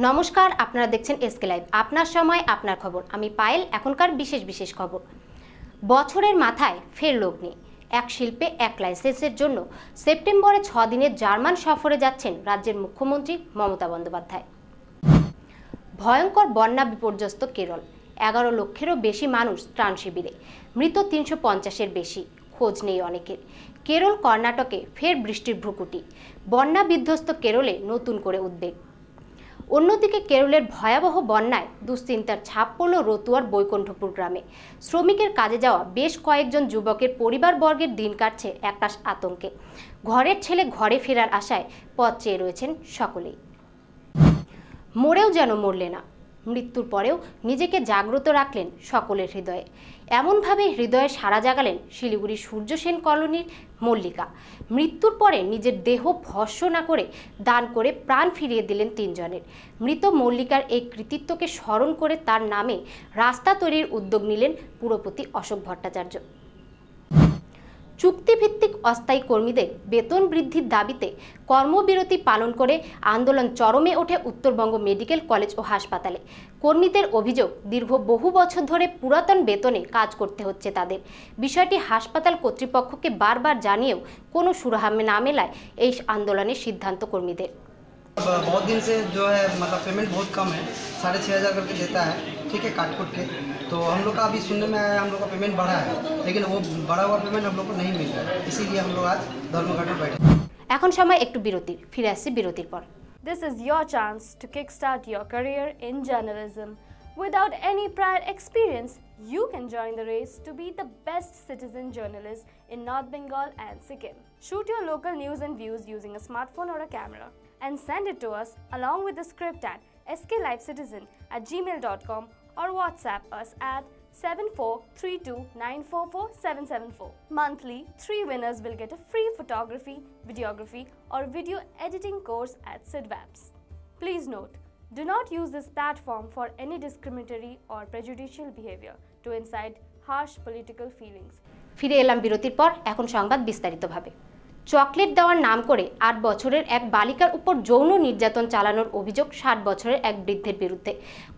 নমস্কার, আপনারা দেখছেন এসকে লাইভ। আপনার সময়, আপনার খবর। আমি পায়েল, এখনকার বিশেষ বিশেষ খবর। বছরের মাথায় ফের লগ্নি এক শিল্পে এক লাইসেন্সের জন্য সেপ্টেম্বরে ছ দিনের জার্মান সফরে যাচ্ছেন রাজ্যের মুখ্যমন্ত্রী মমতা বন্দ্যোপাধ্যায়। ভয়ঙ্কর বন্যা বিপর্যস্ত কেরল। এগারো লক্ষেরও বেশি মানুষ ত্রাণ শিবিরে। মৃত তিনশো পঞ্চাশের বেশি। খোঁজ নেই অনেকের। কেরল কর্ণাটকে ফের বৃষ্টির ভ্রুকুটি। বন্যা বিধ্বস্ত কেরলে নতুন করে উদ্বেগ। অন্যদিকে কেরলের ভয়াবহ বন্যায় দুশ্চিন্তার ছাপ পড়ল রতুয়ার বৈকুণ্ঠপুর গ্রামে। শ্রমিকের কাজে যাওয়া বেশ কয়েকজন যুবকের পরিবারবর্গের দিন কাটছে একাশ আতঙ্কে। ঘরের ছেলে ঘরে ফেরার আশায় পথ চেয়ে রয়েছেন সকলেই। মরেও যেন মরলে না। মৃত্যুর পরেও নিজেকে জাগ্রত রাখলেন সকলের হৃদয়ে। এমনভাবে হৃদয়ে সাড়া জাগালেন শিলিগুড়ি সূর্য সেন কলোনির মল্লিকা। মৃত্যুর পরে নিজের দেহ ভস্য না করে দান করে প্রাণ ফিরিয়ে দিলেন তিনজনের। মৃত মল্লিকার এই কৃতিত্বকে স্মরণ করে তার নামে রাস্তা তৈরির উদ্যোগ নিলেন পুরপতি অশোক ভট্টাচার্য। চুক্তিভিত্তিক অস্থায়ী কর্মীদের বেতন বৃদ্ধির দাবিতে কর্মবিরতি পালন করে আন্দোলন চরমে ওঠে উত্তরবঙ্গ মেডিকেল কলেজ ও হাসপাতালে। কর্মীদের অভিযোগ, দীর্ঘ বহু বছর ধরে পুরাতন বেতনে কাজ করতে হচ্ছে তাদের। বিষয়টি হাসপাতাল কর্তৃপক্ষকে বারবার জানিয়েও কোনো সুরাহা না মেলায় এই আন্দোলনের সিদ্ধান্ত কর্মীদের। बहुत दिन से जो है मतलब पेमेंट बहुत कम है साढ़े छः हज़ार करके देता है ठीक है काट कुट के तो हम लोग का अभी सुनने में आया हम लोग का पेमेंट बढ़ा है लेकिन वो बढ़ा हुआ पेमेंट हम लोग को नहीं मिल रहा है इसीलिए हम लोग आज धर्मघट में बैठे এখন সময় একটু বিরতির ফিরে আসছি বিরতির পর This is your chance to kickstart your career in journalism. Without any prior experience, you can join the race to be the best citizen journalist in North Bengal and Sikkim. Shoot your local news and views using a smartphone or a camera and send it to us along with the script at sklifecitizen at gmail.com or WhatsApp us at 7432944774. Monthly, three winners will get a free photography, videography, or video editing course at SIDVAPS. Please note, do not use this platform for any discriminatory or prejudicial behavior to incite harsh political feelings. ফিরে এলাম বিরতির পর এখন সংবাদ বিস্তারিতভাবে chocolate দেওয়ার নাম করে আট বছরের এক বালিকার উপর যৌন নির্যাতন চালানোর অভিযোগ ষাট বছরের এক বৃদ্ধের বিরুদ্ধে।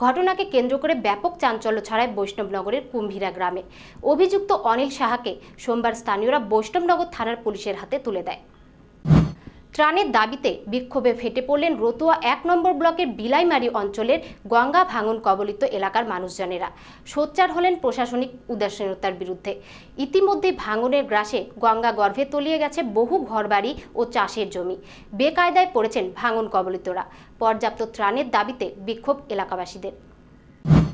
ঘটনাকে কেন্দ্র করে ব্যাপক চাঞ্চল্য ছড়ায় বৈষ্ণবনগরের কুম্ভীরা গ্রামে। অভিযুক্ত অনিল সাহাকে সোমবার স্থানীয়রা বৈষ্ণবনগর থানার পুলিশের হাতে তুলে দেয়। ত্রাণের দাবিতে বিক্ষোভে ফেটে পড়লেন রতুয়া এক নম্বর ব্লকের বিলাইমারি অঞ্চলের গঙ্গা ভাঙন কবলিত এলাকার মানুষজনেরা। সোচ্চার হলেন প্রশাসনিক উদাসীনতার বিরুদ্ধে। ইতিমধ্যে ভাঙনের গ্রাসে গঙ্গা গর্ভে তলিয়ে গেছে বহু ঘরবাড়ি ও চাষের জমি। বেকায়দায় পড়েছেন ভাঙন কবলিতরা। পর্যাপ্ত ত্রাণের দাবিতে বিক্ষোভ এলাকাবাসীদের।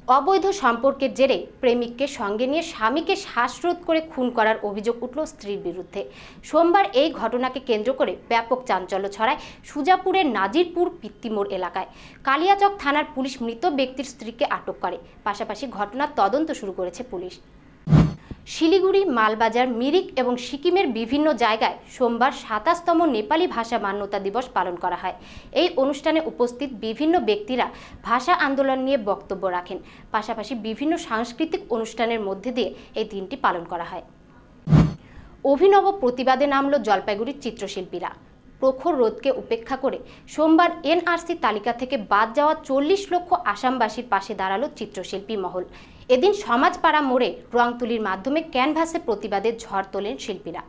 অবৈধ সম্পর্কের জেরে প্রেমিককে সঙ্গে নিয়ে স্বামীকে শ্বাসরোধ করে খুন করার অভিযোগ উঠল স্ত্রীর বিরুদ্ধে। সোমবার এই ঘটনাকে কেন্দ্র করে ব্যাপক চাঞ্চল্য ছড়ায় সুজাপুরের নাজিরপুর পিত্তিমোড় এলাকায়। কালিয়াচক থানার পুলিশ মৃত ব্যক্তির স্ত্রীকে আটক করে। পাশাপাশি ঘটনার তদন্ত শুরু করেছে পুলিশ। শিলিগুড়ি, মালবাজার, মিরিক এবং সিকিমের বিভিন্ন জায়গায় সোমবার সাতাশতম নেপালি ভাষা মান্যতা দিবস পালন করা হয়। এই অনুষ্ঠানে উপস্থিত বিভিন্ন ব্যক্তিরা ভাষা আন্দোলন নিয়ে বক্তব্য রাখেন। পাশাপাশি বিভিন্ন সাংস্কৃতিক অনুষ্ঠানের মধ্যে দিয়ে এই দিনটি পালন করা হয়। অভিনব প্রতিবাদে নামল জলপাইগুড়ির চিত্রশিল্পীরা। প্রখর রোদকে উপেক্ষা করে সোমবার এনআরসি তালিকা থেকে বাদ যাওয়া চল্লিশ লক্ষ আসামবাসীর পাশে দাঁড়াল চিত্রশিল্পী মহল। এদিন সমাজপাড়া মোড়ে রং তুলির মাধ্যমে ক্যানভাসে প্রতিবাদের ঝড় তোলেন শিল্পীরা।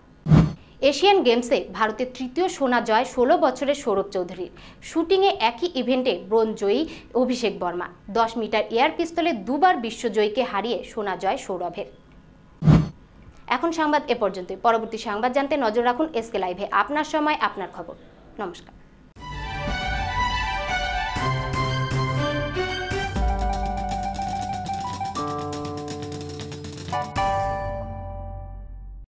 এশিয়ান গেমসে ভারতের তৃতীয় সোনা জয় ষোলো বছরের সৌরভ চৌধুরীর। শুটিংয়ে একই ইভেন্টে ব্রোঞ্জ জয়ী অভিষেক বর্মা। দশ মিটার এয়ার পিস্তলে দুবার বিশ্বজয়ীকে হারিয়ে সোনা জয় সৌরভের। এখন সংবাদ এ পর্যন্তই। পরবর্তী সংবাদ জানতে নজর রাখুন এসকে লাইভে। আপনার সময়, আপনার খবর। নমস্কার।